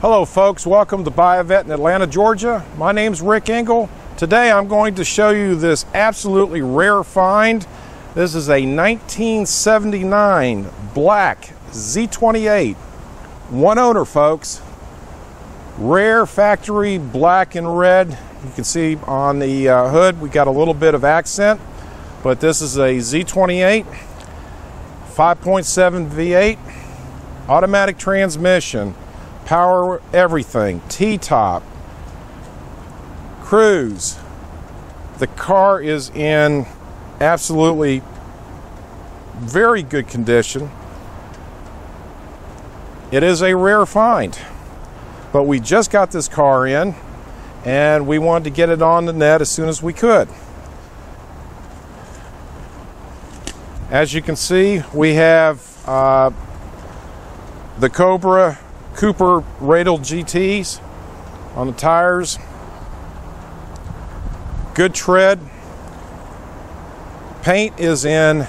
Hello, folks. Welcome to Buy a Vette in Atlanta, Georgia. My name's Rick Engel. Today I'm going to show you this absolutely rare find. This is a 1979 black Z28. One owner, folks. Rare factory black and red. You can see on the uh, hood we got a little bit of accent, but this is a Z28 5.7 V8 automatic transmission power everything, T-top, cruise. The car is in absolutely very good condition. It is a rare find, but we just got this car in and we wanted to get it on the net as soon as we could. As you can see, we have uh, the Cobra Cooper Radial GTs on the tires. Good tread. Paint is in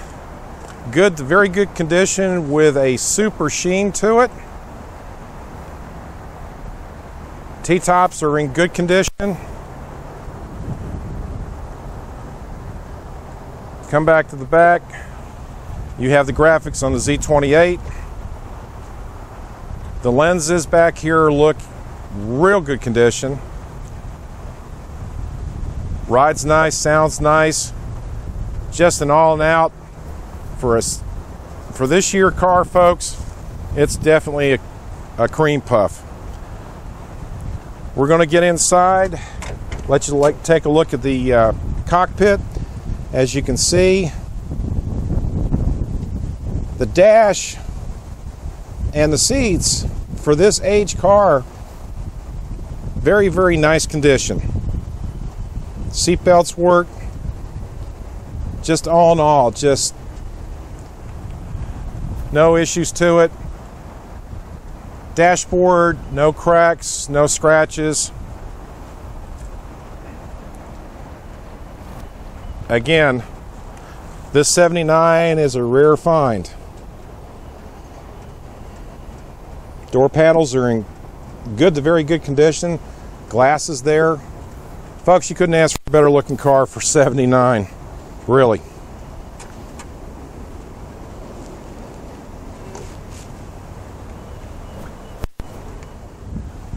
good, very good condition with a super sheen to it. T-tops are in good condition. Come back to the back. You have the graphics on the Z28. The lenses back here look real good condition. Rides nice, sounds nice. Just an all and out for us for this year car, folks. It's definitely a, a cream puff. We're going to get inside, let you like take a look at the uh, cockpit. As you can see, the dash and the seats for this age car, very, very nice condition. Seat belts work. Just all in all, just no issues to it. Dashboard, no cracks, no scratches. Again, this 79 is a rare find. Door panels are in good to very good condition. Glass is there. Folks, you couldn't ask for a better looking car for 79. Really.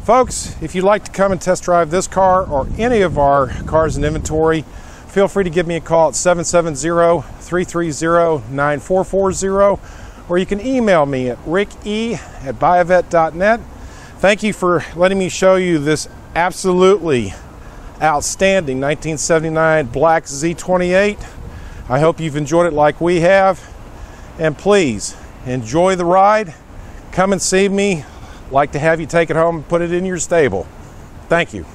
Folks, if you'd like to come and test drive this car or any of our cars in inventory, feel free to give me a call at 770 330 9440 or you can email me at ricky at buyavette.net. Thank you for letting me show you this absolutely outstanding 1979 black Z28. I hope you've enjoyed it like we have. And please enjoy the ride. Come and see me. Like to have you take it home and put it in your stable. Thank you.